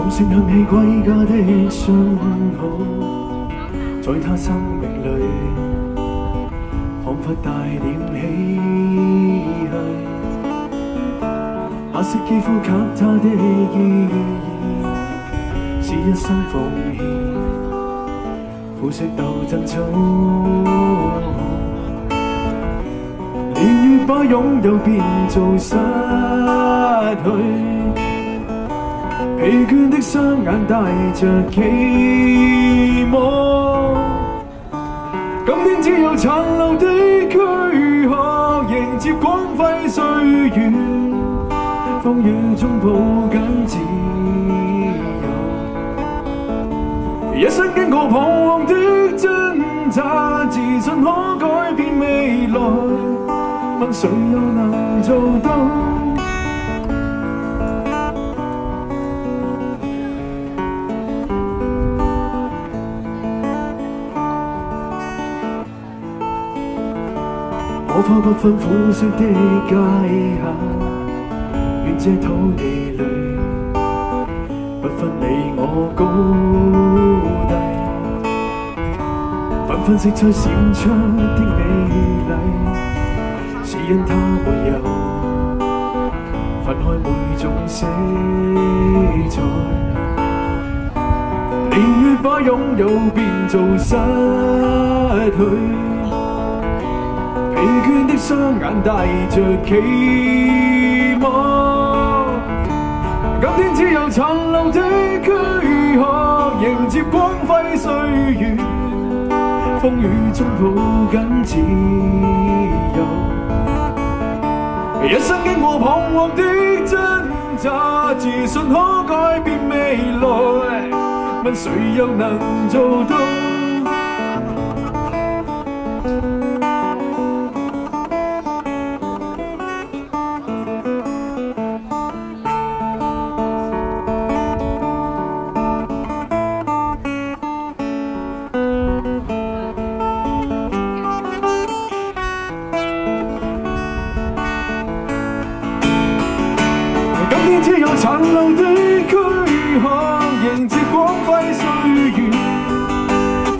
总算响起归家的信号，在他生命里，仿佛带点唏嘘。那些肌肤给他的意义，是一生奉献，苦涩斗争中，年月把拥有变做失去。疲倦的双眼带着期望，今天只有残留的躯壳迎接光辉岁月，风雨中抱紧自由。一生经过彷徨的挣扎，自信可改变未来，问谁又能做到？可否不分肤色的界限？愿这土地里不分你我高低，缤纷色彩闪出的美丽，是因它没有分开每种色彩。年月把拥有变做失去。疲倦的双眼带着期望，今天只有残留的躯壳迎接光辉岁月，风雨中抱紧自由。一生经过彷徨的挣扎，自信可改变未来，问谁又能做到？只有残留的躯壳迎接光辉岁月，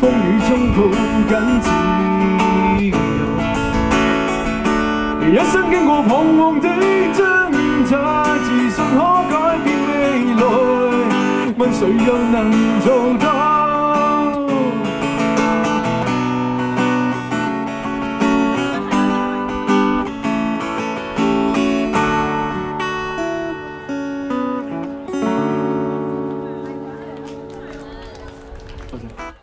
风雨中抱紧自由。一生经过彷徨的挣扎，自信可改变未来，问谁又能做到？Hasta.